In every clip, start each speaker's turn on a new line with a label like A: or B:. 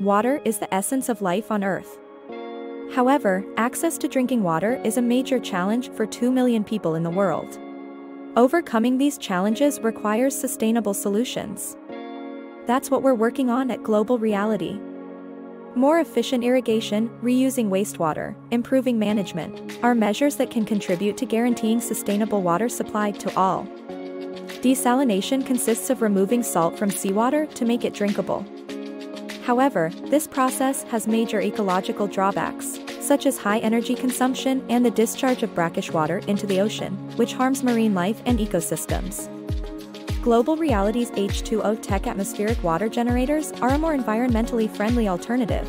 A: Water is the essence of life on Earth. However, access to drinking water is a major challenge for 2 million people in the world. Overcoming these challenges requires sustainable solutions. That's what we're working on at Global Reality. More efficient irrigation, reusing wastewater, improving management, are measures that can contribute to guaranteeing sustainable water supply to all. Desalination consists of removing salt from seawater to make it drinkable. However, this process has major ecological drawbacks, such as high energy consumption and the discharge of brackish water into the ocean, which harms marine life and ecosystems. Global Reality's H2O Tech atmospheric water generators are a more environmentally friendly alternative.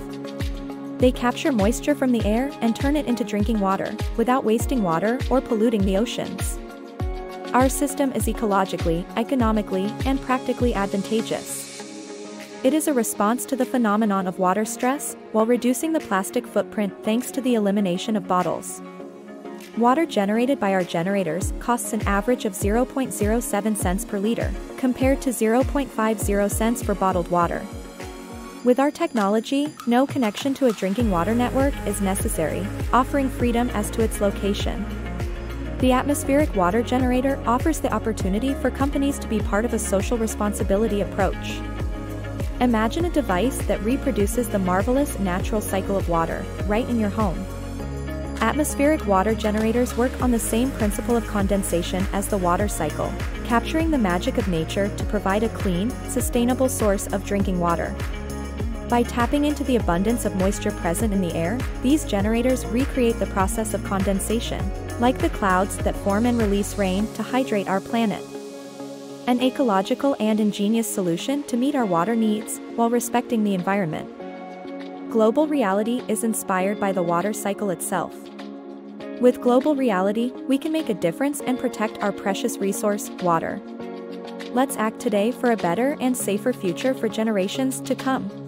A: They capture moisture from the air and turn it into drinking water, without wasting water or polluting the oceans. Our system is ecologically, economically, and practically advantageous. It is a response to the phenomenon of water stress, while reducing the plastic footprint thanks to the elimination of bottles. Water generated by our generators costs an average of 0.07 cents per liter, compared to 0.50 cents for bottled water. With our technology, no connection to a drinking water network is necessary, offering freedom as to its location. The atmospheric water generator offers the opportunity for companies to be part of a social responsibility approach. Imagine a device that reproduces the marvelous natural cycle of water, right in your home. Atmospheric water generators work on the same principle of condensation as the water cycle, capturing the magic of nature to provide a clean, sustainable source of drinking water. By tapping into the abundance of moisture present in the air, these generators recreate the process of condensation, like the clouds that form and release rain to hydrate our planet. An ecological and ingenious solution to meet our water needs while respecting the environment. Global reality is inspired by the water cycle itself. With global reality, we can make a difference and protect our precious resource, water. Let's act today for a better and safer future for generations to come.